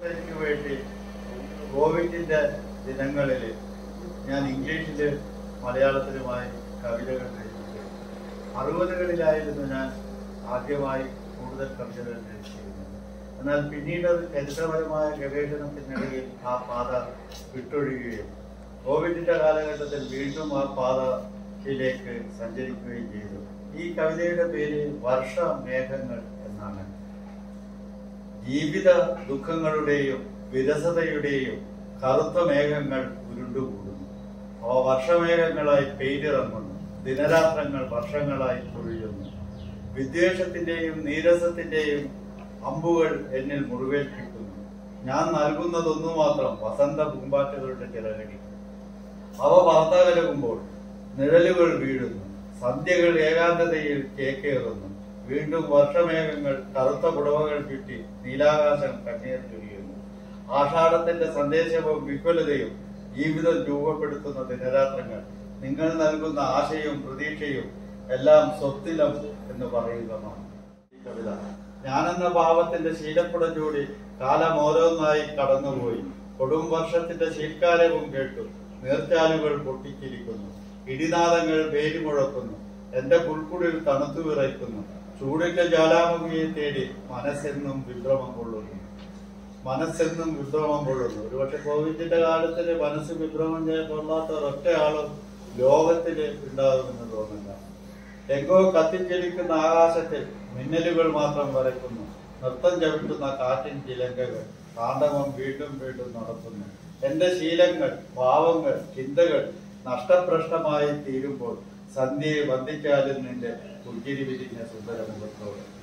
വേണ്ടി കോവിഡിന്റെ ദിനങ്ങളിൽ ഞാൻ ഇംഗ്ലീഷിൽ മലയാളത്തിലുമായി കവിതകൾ രചിച്ചു. അറുപതുകളിലായിരുന്നു ഞാൻ ആദ്യമായി കൂടുതൽ കവിതകൾ രചിച്ചിരുന്നത്. എന്നാൽ പിന്നീട് അത് ചരിത്രപരമായ ഗവേഷണത്തിനിടയിൽ ആ പാത വിട്ടൊഴിയുകയും കോവിഡിന്റെ കാലഘട്ടത്തിൽ വീണ്ടും ആ പാതയിലേക്ക് സഞ്ചരിക്കുകയും ചെയ്തു. ഈ കവിതയുടെ പേര് വർഷ മേഘങ്ങൾ എന്നാണ്. ജീവിത ദുഃഖങ്ങളുടെയും വിരസതയുടെയും കറുത്ത മേഘങ്ങൾ ഉരുണ്ടുകൂടുന്നു. അവ വർഷമേഘങ്ങളായി പെയ്തിറങ്ങുന്നു ദിനരാത്രങ്ങൾ വർഷങ്ങളായി പൊഴിയുന്നു. വിദ്വേഷത്തിന്റെയും നീരസത്തിന്റെയും അമ്പുകൾ എന്നിൽ മുറിവേൽപ്പിക്കുന്നു. ഞാൻ നൽകുന്നതൊന്നു മാത്രം വസന്ത പൂമ്പാറ്റകളുടെ ചിറകടി. അവ വാർത്താകലകുമ്പോൾ നിഴലുകൾ വീഴുന്നു. സന്ധ്യകൾ ഏകാന്തതയിൽ ചേക്കേറുന്നു വീണ്ടും വർഷമേഘങ്ങൾ കറുത്ത പുടവകൾ ചുറ്റി നീലാകാശം കണ്ണീർ ചൊരിയുന്നു. ആഷാഢത്തിന്റെ സന്ദേശവും വിഫലതയും ജീവിതം രൂപപ്പെടുത്തുന്ന ദിനരാത്രങ്ങൾ. നിങ്ങൾ നൽകുന്ന ആശയും പ്രതീക്ഷയും എല്ലാം സ്വത്തിലം എന്ന് പറയുന്നതാണ് ഈ കവിത. ഞാനെന്ന ഭാവത്തിന്റെ ശീലപ്പുട ചൂടി കാലം ഓരോന്നായി കടന്നുപോയി. കൊടും വർഷത്തിന്റെ ശീൽക്കാലവും കേട്ടു. നീർച്ചാലുകൾ പൊട്ടിച്ചിരിക്കുന്നു. ഇടിനാദങ്ങൾ വേരുമുഴക്കുന്നു. എന്റെ പുൽക്കുടിൽ തണുത്തു വിറയ്ക്കുന്നു ചൂടിന്റെ ജ്വാലാമുഖിയെ തേടി മനസ്സെന്നും വിഭ്രമം കൊള്ളുന്നു. മനസ്സെന്നും വിഭ്രമം കൊള്ളുന്നു. ഒരുപക്ഷെ കോവിഡിന്റെ കാലത്തിൽ മനസ്സ് വിഭ്രമം കൊള്ളാത്ത ഒരൊറ്റ ആളും ലോകത്തിൽ ഉണ്ടാകുമെന്ന് തോന്നില്ല എങ്കോ കത്തിച്ചിരിക്കുന്ന ആകാശത്തിൽ മിന്നലുകൾ മാത്രം വരയ്ക്കുന്നു. നൃത്തം ചവിട്ടുന്ന കാറ്റിൻ ചിലങ്കകൾ താണ്ഡവം വീണ്ടും വീണ്ടും നടത്തുന്നു. എന്റെ ശീലങ്ങൾ ഭാവങ്ങൾ ചിന്തകൾ നഷ്ടപ്രശ്നമായി തീരുമ്പോൾ സന്ധ്യയെ വന്ദിച്ചാലും നിന്റെ പുഞ്ചിരി വിരിഞ്ഞ സുന്ദരമുഖത്തോട്.